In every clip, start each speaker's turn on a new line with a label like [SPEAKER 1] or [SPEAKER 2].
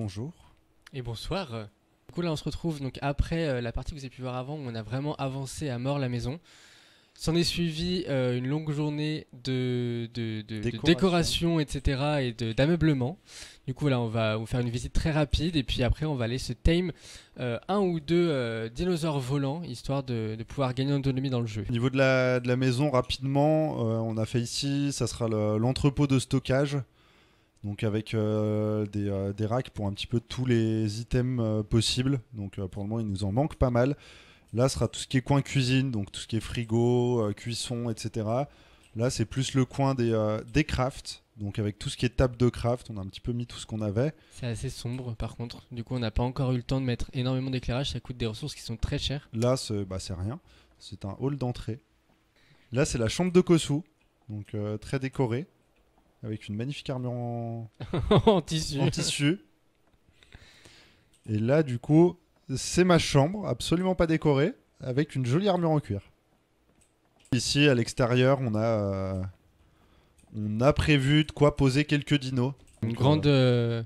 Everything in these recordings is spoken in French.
[SPEAKER 1] bonjour.
[SPEAKER 2] Et bonsoir. Du coup là on se retrouve donc après euh, la partie que vous avez pu voir avant où on a vraiment avancé à mort la maison. S'en est suivi euh, une longue journée de, de, de- de
[SPEAKER 1] Décoration.
[SPEAKER 2] etc. et d'ameublement. Du coup là on va vous faire une visite très rapide et puis après on va aller se tame euh, un ou deux euh, dinosaures volants histoire de, pouvoir gagner en autonomie dans le jeu.
[SPEAKER 1] Au niveau de la, maison, rapidement, on a fait ici, ça sera le- l'entrepôt de stockage. Donc avec euh, des, euh, des racks pour un petit peu tous les items euh, possibles. Donc pour le moment, il nous en manque pas mal. Là, ce sera tout ce qui est coin cuisine, donc tout ce qui est frigo, cuisson, etc. Là, c'est plus le coin des, des crafts. Donc avec tout ce qui est table de craft, on a un petit peu mis tout ce qu'on avait.
[SPEAKER 2] C'est assez sombre par contre. Du coup on n'a pas encore eu le temps de mettre énormément d'éclairage. Ça coûte des ressources qui sont très chères.
[SPEAKER 1] Là, c'est bah, c'est rien. C'est un hall d'entrée. Là, c'est la chambre de Kosu. Donc très décorée. Avec une magnifique armure en,
[SPEAKER 2] en tissu.
[SPEAKER 1] en tissu. Et là, du coup, c'est ma chambre, absolument pas décorée, avec une jolie armure en cuir. Ici, à l'extérieur, on a, euh, on a prévu de quoi poser quelques dinos.
[SPEAKER 2] Une grande,
[SPEAKER 1] euh,
[SPEAKER 2] euh,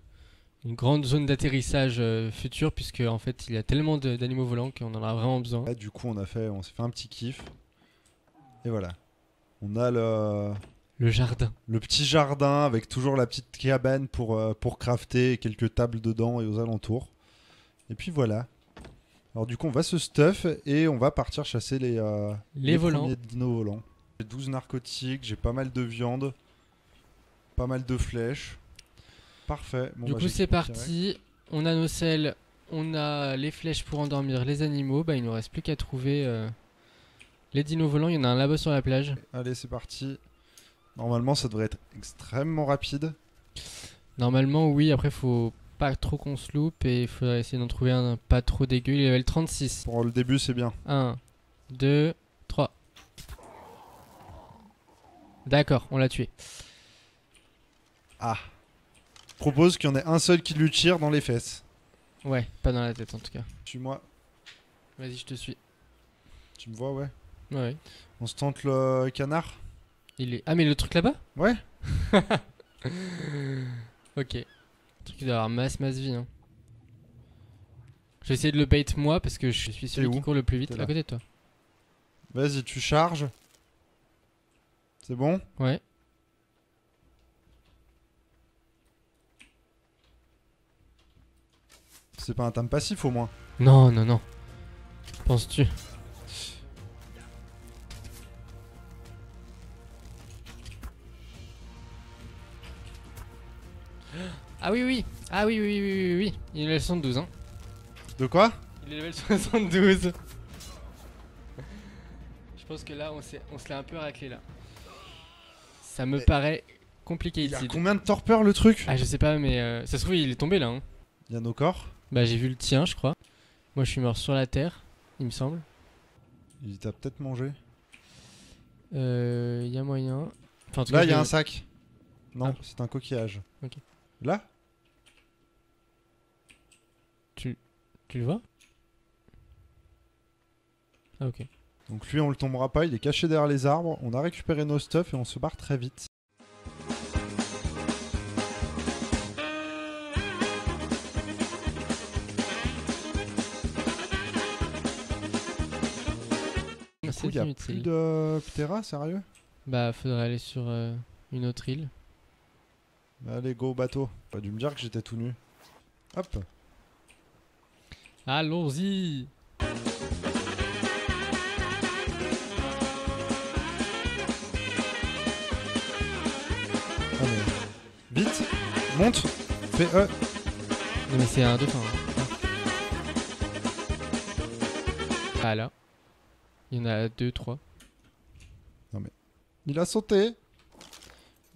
[SPEAKER 2] une grande zone d'atterrissage euh, future puisque en fait il y a tellement d'animaux volants qu'on en a vraiment besoin.
[SPEAKER 1] là, du coup, on a fait, on s'est fait un petit kiff. Et voilà. On a le,
[SPEAKER 2] Le jardin.
[SPEAKER 1] le petit jardin avec toujours la petite cabane pour, euh, pour crafter et quelques tables dedans et aux alentours. Et puis voilà. Alors du coup, on va se stuff et on va partir chasser les, euh,
[SPEAKER 2] Les volants.
[SPEAKER 1] premiers dinos volants. J'ai 12 narcotiques, j'ai pas mal de viande, pas mal de flèches. Parfait. Bon,
[SPEAKER 2] du
[SPEAKER 1] bah,
[SPEAKER 2] coup c'est parti. On a nos selles, on a les flèches pour endormir les animaux. Bah il nous reste plus qu'à trouver euh, les dinos volants. Il y en a un là-bas sur la plage.
[SPEAKER 1] Allez, c'est parti. Normalement, ça devrait être extrêmement rapide.
[SPEAKER 2] Normalement oui. Après faut pas trop qu'on se loupe et il faudrait essayer d'en trouver un pas trop dégueu. Il est level 36.
[SPEAKER 1] Pour le début, c'est bien.
[SPEAKER 2] 1, 2, 3. D'accord, on l'a tué.
[SPEAKER 1] Ah. Je propose qu'il y en ait un seul qui lui tire dans les fesses.
[SPEAKER 2] Ouais, pas dans la tête en tout cas.
[SPEAKER 1] Suis-moi.
[SPEAKER 2] Vas-y, je te suis.
[SPEAKER 1] Tu me vois, ouais.
[SPEAKER 2] Ouais, ouais.
[SPEAKER 1] On se tente le canard?
[SPEAKER 2] Il est... Ah, mais le truc là-bas
[SPEAKER 1] Ouais.
[SPEAKER 2] Ok. Le truc il doit avoir masse, masse vie. Hein. Je vais essayer de le bait moi parce que je suis celui
[SPEAKER 1] où
[SPEAKER 2] qui court le plus vite à côté de toi.
[SPEAKER 1] Vas-y, tu charges. C'est bon?
[SPEAKER 2] Ouais.
[SPEAKER 1] C'est pas un time passif au moins?
[SPEAKER 2] Non, non, non. Penses-tu? Ah oui, oui. Ah oui, oui, oui, oui, oui. Il est level 72, hein.
[SPEAKER 1] De quoi?
[SPEAKER 2] Il est level 72. Je pense que là, on, se l'a un peu raclé là. Ça me
[SPEAKER 1] Mais-
[SPEAKER 2] paraît compliqué
[SPEAKER 1] Il y a combien de torpeur le truc?
[SPEAKER 2] Ah, je sais pas, mais euh, ça se trouve, il est tombé là. Hein.
[SPEAKER 1] Il y a nos corps.
[SPEAKER 2] Bah, j'ai vu le tien, je crois. Moi, je suis mort sur la terre, il me semble.
[SPEAKER 1] Il t'a peut-être mangé.
[SPEAKER 2] Euh, il y a moyen. Enfin, en tout
[SPEAKER 1] Là, il y a un sac. Non,
[SPEAKER 2] Ah.
[SPEAKER 1] c'est un coquillage.
[SPEAKER 2] Ok.
[SPEAKER 1] Là
[SPEAKER 2] Tu le vois Ah, ok.
[SPEAKER 1] Donc lui, on le tombera pas. Il est caché derrière les arbres. On a récupéré nos stuff et on se barre très vite. Il y a
[SPEAKER 2] inutile.
[SPEAKER 1] plus de Ptera, sérieux?
[SPEAKER 2] Bah, faudrait aller sur euh, une autre île.
[SPEAKER 1] Allez, go bateau. T'as dû me dire que j'étais tout nu. Hop.
[SPEAKER 2] Allons-y.
[SPEAKER 1] Vite. Monte. Fais E.
[SPEAKER 2] Non, mais c'est un dauphin. hein. Ah là. Il y en a deux, trois.
[SPEAKER 1] Il a sauté.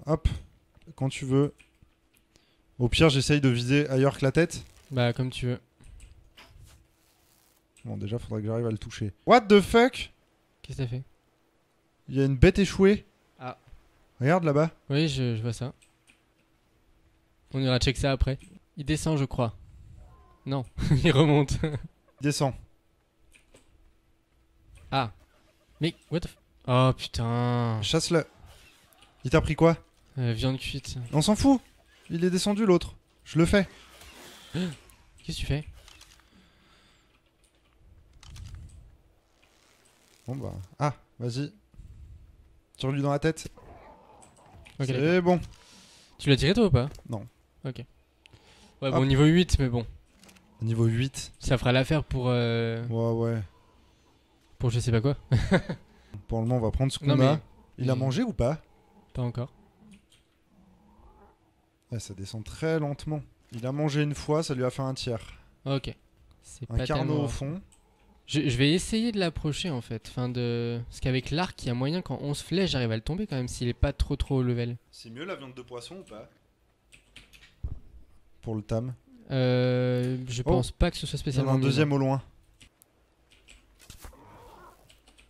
[SPEAKER 1] Hop. Quand tu veux. Au pire, j'essaye de viser ailleurs que la tête.
[SPEAKER 2] Bah, comme tu veux.
[SPEAKER 1] Bon, déjà, faudrait que j'arrive à le toucher. What the fuck?
[SPEAKER 2] Qu'est-ce que t'as fait?
[SPEAKER 1] Il y a une bête échouée.
[SPEAKER 2] Ah.
[SPEAKER 1] Regarde là-bas.
[SPEAKER 2] Oui, je, je vois ça. On ira check ça après. Il descend, je crois. Non, il remonte.
[SPEAKER 1] Descends.
[SPEAKER 2] ah. Mais, what the f... Oh putain.
[SPEAKER 1] Chasse-le. Il t'a pris quoi?
[SPEAKER 2] Euh, viande cuite.
[SPEAKER 1] On s'en fout. Il est descendu l'autre. Je le fais.
[SPEAKER 2] Qu'est-ce que tu fais?
[SPEAKER 1] Bon bah. Ah, vas-y. Tire-lui dans la tête.
[SPEAKER 2] Ok.
[SPEAKER 1] C'est bon.
[SPEAKER 2] Tu l'as tiré toi ou pas
[SPEAKER 1] Non.
[SPEAKER 2] Ok. Ouais,
[SPEAKER 1] Hop.
[SPEAKER 2] bon, niveau 8, mais bon.
[SPEAKER 1] Niveau 8.
[SPEAKER 2] Ça fera l'affaire pour, euh,
[SPEAKER 1] Ouais, ouais.
[SPEAKER 2] pour je sais pas quoi.
[SPEAKER 1] Pour le moment, on va prendre ce qu'on
[SPEAKER 2] mais-
[SPEAKER 1] a. Il a mangé ou pas
[SPEAKER 2] Pas encore.
[SPEAKER 1] Ouais, ça descend très lentement. Il a mangé une fois, ça lui a fait un tiers.
[SPEAKER 2] Ok. C'est
[SPEAKER 1] Un
[SPEAKER 2] pas
[SPEAKER 1] carnot
[SPEAKER 2] tellement-
[SPEAKER 1] au fond.
[SPEAKER 2] Je, je vais essayer de l'approcher en fait. Enfin de... Parce qu'avec l'arc, il y a moyen qu'en 11 flèches, j'arrive à le tomber quand même s'il est pas trop trop au level.
[SPEAKER 1] C'est mieux la viande de poisson ou pas? Pour le tam.
[SPEAKER 2] Euh, je
[SPEAKER 1] Oh.
[SPEAKER 2] pense pas que ce soit
[SPEAKER 1] Il y en a
[SPEAKER 2] spécialement.
[SPEAKER 1] un
[SPEAKER 2] mieux,
[SPEAKER 1] deuxième au loin.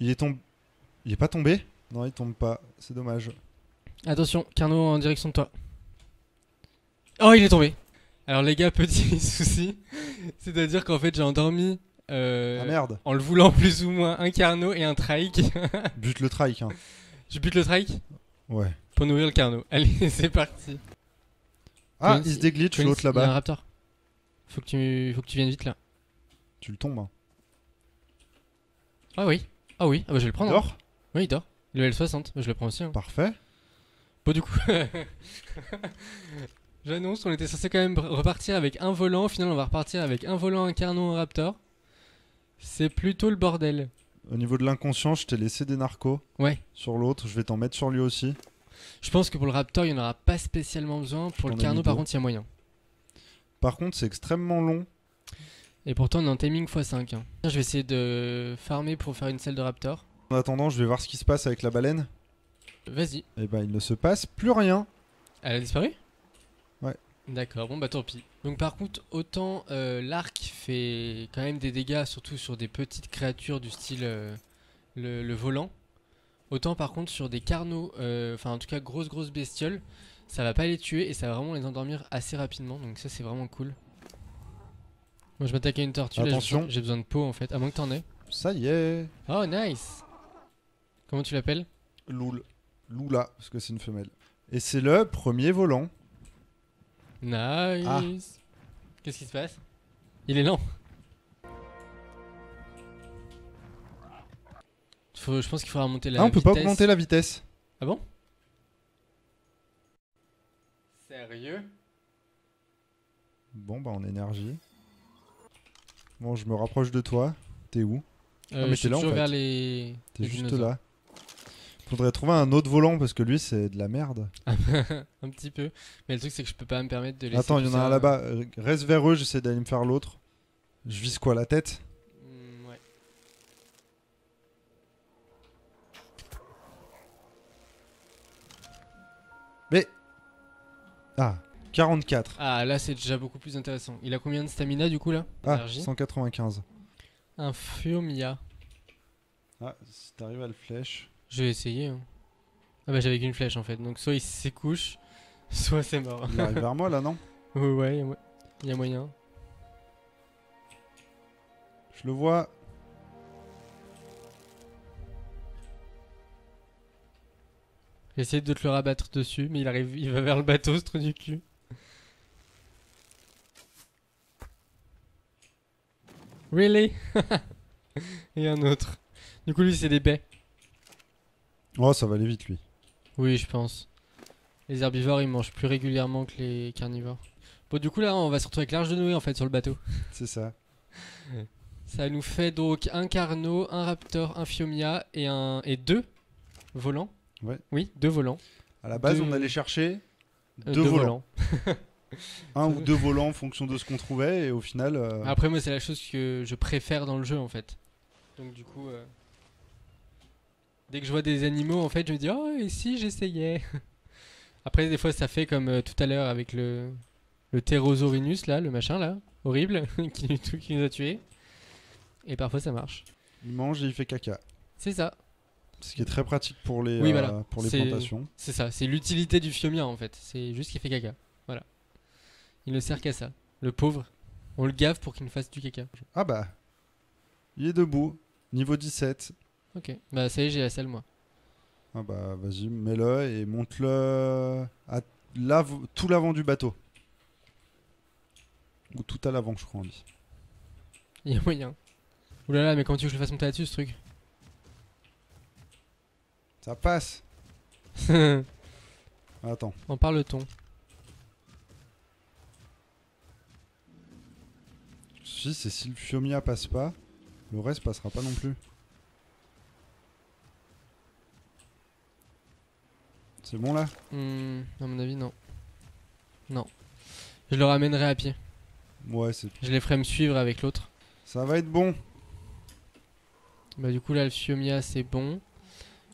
[SPEAKER 1] Il est tombé. Il est pas tombé? Non, il tombe pas. C'est dommage.
[SPEAKER 2] Attention, Carnot en direction de toi. Oh, il est tombé. Alors les gars, petit souci. C'est-à-dire qu'en fait, j'ai endormi. Euh,
[SPEAKER 1] Ah merde.
[SPEAKER 2] en le voulant plus ou moins un Carnot et un Trike.
[SPEAKER 1] Bute le trike. Hein.
[SPEAKER 2] je bute le Trike
[SPEAKER 1] Ouais.
[SPEAKER 2] pour nourrir le Carnot. Allez, c'est parti.
[SPEAKER 1] Ah, il se déglitch l'autre
[SPEAKER 2] Il y a un
[SPEAKER 1] là-bas.
[SPEAKER 2] raptor. Faut que tu, faut que tu viennes vite là.
[SPEAKER 1] Tu le tombes. Hein.
[SPEAKER 2] Ah oui. Ah oui. Ah bah je vais le prendre. hein.
[SPEAKER 1] Dors
[SPEAKER 2] Oui, il dort. Level 60. Bah, je le prends aussi. hein.
[SPEAKER 1] Parfait.
[SPEAKER 2] Bon, du coup. J'annonce, on était censé quand même repartir avec un volant. Au final, on va repartir avec un volant, un carnon, un raptor. C'est plutôt le bordel.
[SPEAKER 1] Au niveau de l'inconscient, je t'ai laissé des narcos
[SPEAKER 2] Ouais.
[SPEAKER 1] sur l'autre. Je vais t'en mettre sur lui aussi.
[SPEAKER 2] Je pense que pour le raptor, il n'y en aura pas spécialement besoin. Pour le carnot, par contre, il y a moyen.
[SPEAKER 1] Par contre, c'est extrêmement long.
[SPEAKER 2] Et pourtant, on est en timing x5. hein. Je vais essayer de farmer pour faire une selle de raptor.
[SPEAKER 1] En attendant, je vais voir ce qui se passe avec la baleine.
[SPEAKER 2] Vas-y.
[SPEAKER 1] Et ben, il ne se passe plus rien.
[SPEAKER 2] Elle a disparu?
[SPEAKER 1] Ouais.
[SPEAKER 2] D'accord, bon bah tant pis. Donc par contre, autant euh, l'arc fait quand même des dégâts, surtout sur des petites créatures du style euh, le, le volant. Autant par contre sur des carnaux, euh, enfin en tout cas grosses grosses bestioles, ça va pas les tuer et ça va vraiment les endormir assez rapidement. Donc ça c'est vraiment cool. Moi je m'attaque à une tortue,
[SPEAKER 1] Attention.
[SPEAKER 2] besoin- j'ai besoin de peau en fait, à moins que t'en aies.
[SPEAKER 1] Ça y est.
[SPEAKER 2] Oh nice Comment tu l'appelles?
[SPEAKER 1] Loul. Loula, parce que c'est une femelle. Et c'est le premier volant.
[SPEAKER 2] Nice Qu'est-ce qui se passe? Il est lent. Faut- je pense qu'il faudra monter la
[SPEAKER 1] ah, on peut pas augmenter la vitesse.
[SPEAKER 2] Ah bon? Sérieux?
[SPEAKER 1] Bon, bah en énergie. Bon, je me rapproche de toi. T'es où?
[SPEAKER 2] Euh,
[SPEAKER 1] mais
[SPEAKER 2] Je
[SPEAKER 1] t'es
[SPEAKER 2] suis
[SPEAKER 1] là, en fait.
[SPEAKER 2] vers les.
[SPEAKER 1] T'es juste
[SPEAKER 2] dinosaures.
[SPEAKER 1] là. Faudrait trouver un autre volant parce que lui, c'est de la merde.
[SPEAKER 2] un petit peu. Mais le truc, c'est que je peux pas me permettre de laisser.
[SPEAKER 1] Attends, il y en a un là-bas. Euh, Reste vers eux, j'essaie d'aller me faire l'autre. Je vise quoi, la tête?
[SPEAKER 2] Hmm, ouais.
[SPEAKER 1] Mais. Ah, 44.
[SPEAKER 2] Ah, là, c'est déjà beaucoup plus intéressant. Il a combien de stamina du coup là?
[SPEAKER 1] Ah,
[SPEAKER 2] Énergie
[SPEAKER 1] 195.
[SPEAKER 2] Un Furmia.
[SPEAKER 1] Ah, si t'arrives à le flèche.
[SPEAKER 2] Je vais essayer. hein. Ah bah j'avais qu'une flèche en fait. Donc soit il s'écouche, soit c'est mort.
[SPEAKER 1] Il arrive vers moi là, non?
[SPEAKER 2] Ouais, ouais, mo- y a moyen.
[SPEAKER 1] Je le vois.
[SPEAKER 2] J'ai essayé de te le rabattre dessus, mais il arrive, il va vers le bateau, ce trou du cul. Really? Et un autre. Du coup, lui, c'est des baies.
[SPEAKER 1] Oh, ça va aller vite lui.
[SPEAKER 2] Oui, je pense. Les herbivores, ils mangent plus régulièrement que les carnivores. Bon, du coup, là, on va se retrouver avec l'arche de Noé, en fait, sur le bateau.
[SPEAKER 1] C'est ça.
[SPEAKER 2] Ça nous fait donc un carnot, un raptor, un fiomia et, un... et deux volants.
[SPEAKER 1] Ouais.
[SPEAKER 2] Oui, deux volants.
[SPEAKER 1] À la base,
[SPEAKER 2] Deux-
[SPEAKER 1] on allait chercher
[SPEAKER 2] Euh,
[SPEAKER 1] deux, volants. Un ou deux volants en fonction de ce qu'on trouvait et au final. euh,
[SPEAKER 2] Après, moi, c'est la chose que je préfère dans le jeu, en fait. Donc, du coup, euh, dès que je vois des animaux, en fait, je me dis, oh, et si j'essayais? Après, des fois, ça fait comme euh, tout à l'heure avec le, le Pterosaurinus, là, le machin, là, horrible, qui, nous- qui nous a tués. Et parfois, ça marche.
[SPEAKER 1] Il mange et il fait caca.
[SPEAKER 2] C'est ça,
[SPEAKER 1] Ce qui est très pratique pour les,
[SPEAKER 2] Oui,
[SPEAKER 1] euh, pour les plantations.
[SPEAKER 2] c'est ça. C'est l'utilité du fiomia, en fait. C'est juste qu'il fait caca. Voilà. Il ne sert qu'à ça. Le pauvre, on le gave pour qu'il nous fasse du caca.
[SPEAKER 1] Ah bah. Il est debout. Niveau 17.
[SPEAKER 2] Ok. Bah, ça y est, j'ai la selle, moi.
[SPEAKER 1] Ah bah vas-y, mets-le et monte-le à tout l'avant du bateau. Ou tout à l'avant, je crois, on dit.
[SPEAKER 2] Il y a moyen. Oulala, mais comment tu veux que je le fasse monter là-dessus ce truc?
[SPEAKER 1] Ça passe Attends.
[SPEAKER 2] En parle-t-on?
[SPEAKER 1] Si, c'est si le Fiomia passe pas, le reste passera pas non plus. C'est bon là
[SPEAKER 2] Hmm, À mon avis, non. Non. Je le ramènerai à pied.
[SPEAKER 1] Ouais, c'est.
[SPEAKER 2] Je les ferai me suivre avec l'autre.
[SPEAKER 1] Ça va être bon.
[SPEAKER 2] Bah du coup là le Fiomia c'est bon.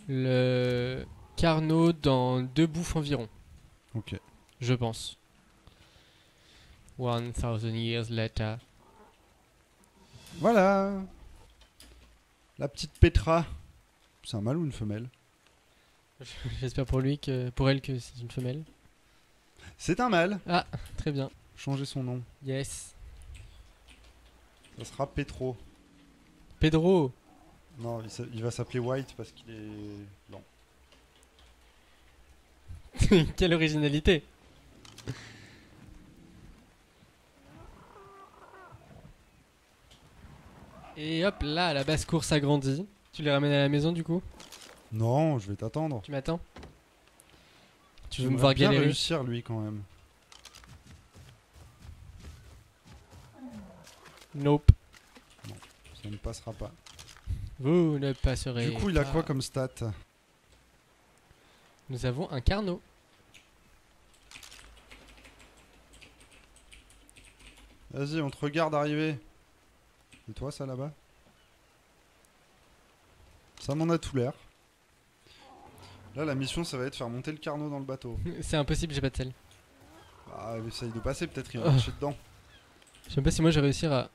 [SPEAKER 2] Le Carnot dans deux bouffes environ,
[SPEAKER 1] Ok.
[SPEAKER 2] je pense. 1000 years later.
[SPEAKER 1] Voilà La petite Petra. C'est un mâle ou une femelle?
[SPEAKER 2] J'espère pour lui que pour elle que c'est une femelle.
[SPEAKER 1] C'est un mâle
[SPEAKER 2] Très bien.
[SPEAKER 1] Changer son nom.
[SPEAKER 2] Yes.
[SPEAKER 1] Ça sera Petro.
[SPEAKER 2] Pedro.
[SPEAKER 1] Non, il va s'appeler White parce qu'il est blanc.
[SPEAKER 2] Quelle originalité. Et hop là, la basse-cour s'agrandit. Tu les ramènes à la maison du coup?
[SPEAKER 1] Non, je vais t'attendre.
[SPEAKER 2] Tu m'attends Tu veux me voir
[SPEAKER 1] bien
[SPEAKER 2] galérer
[SPEAKER 1] réussir lui quand même.
[SPEAKER 2] Nope.
[SPEAKER 1] Ça ne passera pas.
[SPEAKER 2] Vous ne passerez
[SPEAKER 1] Du coup, il a
[SPEAKER 2] pas.
[SPEAKER 1] quoi comme stat
[SPEAKER 2] Nous avons un Carnot.
[SPEAKER 1] Vas-y, on te regarde arriver. Et toi, ça là-bas? Ça m'en a tout l'air. Là, la mission, ça va être faire monter le carnot dans le bateau.
[SPEAKER 2] C'est impossible, j'ai pas de sel.
[SPEAKER 1] Ah, essaye de passer, peut-être il va
[SPEAKER 2] Ah.
[SPEAKER 1] marcher dedans.
[SPEAKER 2] Je sais même pas si moi je vais réussir à.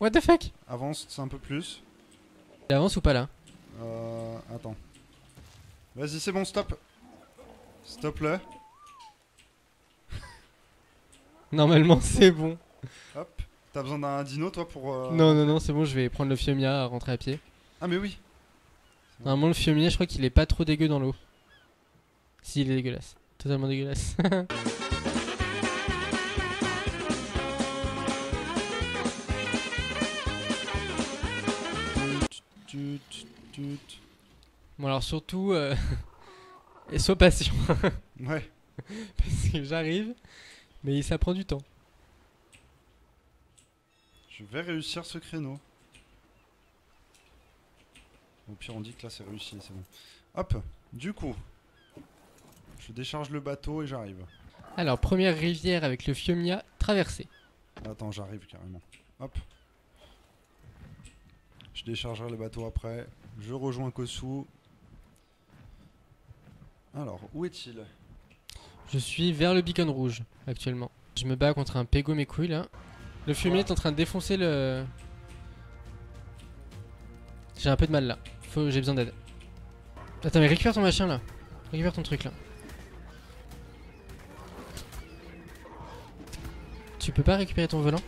[SPEAKER 2] What the fuck?
[SPEAKER 1] Avance un peu plus.
[SPEAKER 2] Il avance ou pas là?
[SPEAKER 1] Euh, attends. Vas-y, c'est bon, stop. Stop le.
[SPEAKER 2] Normalement c'est bon.
[SPEAKER 1] Hop. T'as besoin d'un dino, toi, pour. euh,
[SPEAKER 2] Non, non, non, c'est bon, je vais prendre le Fiomia, rentrer à pied.
[SPEAKER 1] Ah, mais oui.
[SPEAKER 2] Normalement, le Fiomia, je crois qu'il est pas trop dégueu dans l'eau. Si, il est dégueulasse. Totalement dégueulasse. Bon, alors surtout, euh... et sois patient.
[SPEAKER 1] Ouais.
[SPEAKER 2] Parce que j'arrive, mais ça prend du temps.
[SPEAKER 1] Je vais réussir ce créneau. Au pire, on dit que là, c'est réussi, c'est bon. Hop. Du coup. Je décharge le bateau et j'arrive.
[SPEAKER 2] Alors, première rivière avec le Fiomia traversée.
[SPEAKER 1] Attends, j'arrive carrément. Hop. Je déchargerai le bateau après. Je rejoins Kosu. Alors, où est-il?
[SPEAKER 2] Je suis vers le beacon rouge actuellement. Je me bats contre un pégo mes couilles là. Le fumier est en train de défoncer le. J'ai un peu de mal là. J'ai besoin d'aide. Attends, mais récupère ton machin là. Récupère ton truc là. Tu peux pas récupérer ton volant?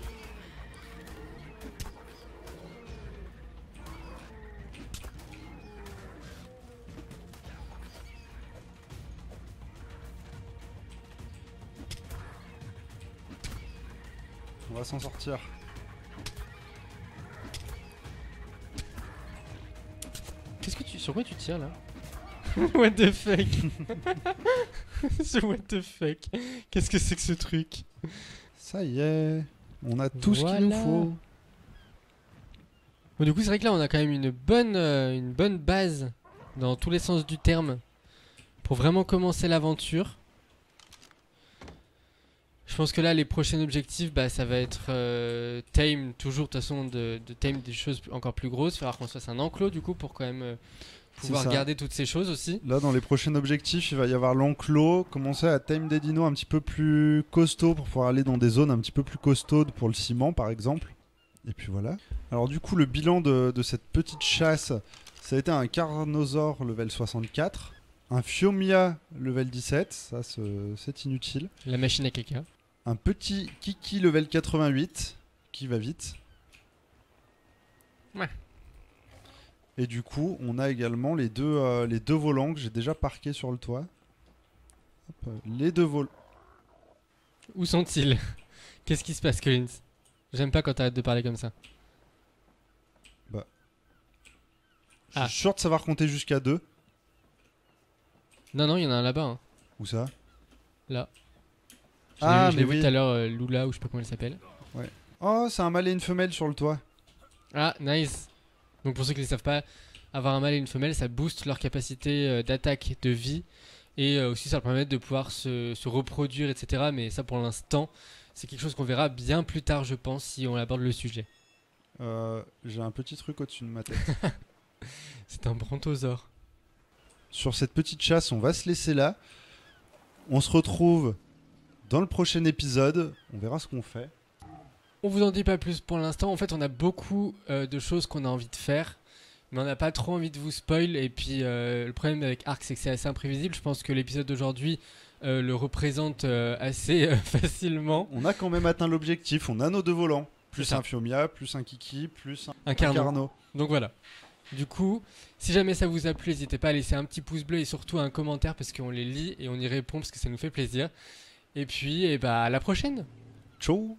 [SPEAKER 1] On va s'en sortir.
[SPEAKER 2] Sur quoi tu tires là What the fuck Ce What the fuck Qu'est-ce que c'est que ce truc
[SPEAKER 1] Ça y est. On a tout ce qu'il nous faut.
[SPEAKER 2] Bon, du coup, c'est vrai que là, on a quand même une bonne, euh, une bonne base dans tous les sens du terme pour vraiment commencer l'aventure. Je pense que là, les prochains objectifs, bah, ça va être euh, tame, toujours de toute façon, de, de tame des choses encore plus grosses, faire qu'on se fasse un enclos du coup pour quand même euh, pouvoir garder toutes ces choses aussi.
[SPEAKER 1] Là, dans les prochains objectifs, il va y avoir l'enclos, commencer à time des dinos un petit peu plus costauds pour pouvoir aller dans des zones un petit peu plus costaudes pour le ciment, par exemple. Et puis voilà. Alors du coup, le bilan de, de cette petite chasse, ça a été un Carnosaure level 64, un Fiomia level 17, ça ce- c'est inutile,
[SPEAKER 2] La machine à caca.
[SPEAKER 1] un petit Kiki level 88, qui va vite.
[SPEAKER 2] Ouais.
[SPEAKER 1] Et du coup, on a également les deux, euh, les deux volants que j'ai déjà parqués sur le toit. Hop, euh, les deux volants.
[SPEAKER 2] Où sont-ils? Qu'est-ce qui se passe, Collins? J'aime pas quand t'arrêtes de parler comme ça.
[SPEAKER 1] Je suis
[SPEAKER 2] Ah.
[SPEAKER 1] sûr de savoir compter jusqu'à 2.
[SPEAKER 2] Non, non, il y en a un là-bas. hein.
[SPEAKER 1] Où ça?
[SPEAKER 2] Là. Je
[SPEAKER 1] Ah,
[SPEAKER 2] je l'ai
[SPEAKER 1] mais
[SPEAKER 2] vu
[SPEAKER 1] oui.
[SPEAKER 2] tout à l'heure, euh, Lula, ou je sais pas comment elle s'appelle.
[SPEAKER 1] Oh, c'est un mâle et une femelle sur le toit.
[SPEAKER 2] Ah, nice. Donc pour ceux qui ne le savent pas, avoir un mâle et une femelle, ça booste leur capacité euh, d'attaque, de vie, et euh, aussi ça leur permet de pouvoir se, se reproduire, etc. Mais ça pour l'instant, c'est quelque chose qu'on verra bien plus tard, je pense, si on aborde le sujet.
[SPEAKER 1] Euh, J'ai un petit truc au-dessus de ma tête.
[SPEAKER 2] C'est un brontosaure.
[SPEAKER 1] Sur cette petite chasse, on va se laisser là. On se retrouve dans le prochain épisode. On verra ce qu'on fait.
[SPEAKER 2] On vous en dit pas plus pour l'instant. En fait, on a beaucoup euh, de choses qu'on a envie de faire, mais on n'a pas trop envie de vous spoil. Et puis, euh, le problème avec Arc, c'est que c'est assez imprévisible. Je pense que l'épisode d'aujourd'hui euh, le représente assez facilement.
[SPEAKER 1] On a quand même atteint l'objectif. On a nos deux volants. Plus un Fiomia, plus un Kiki, plus un,
[SPEAKER 2] Un
[SPEAKER 1] un
[SPEAKER 2] carnot. Donc voilà. Du coup, si jamais ça vous a plu, n'hésitez pas à laisser un petit pouce bleu et surtout un commentaire parce qu'on les lit et on y répond parce que ça nous fait plaisir. Et puis, bah, à la prochaine
[SPEAKER 1] Ciao